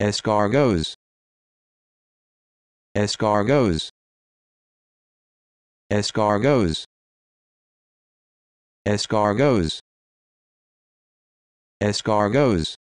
escargots. Escargots. Escargots. Escargots. Escargots.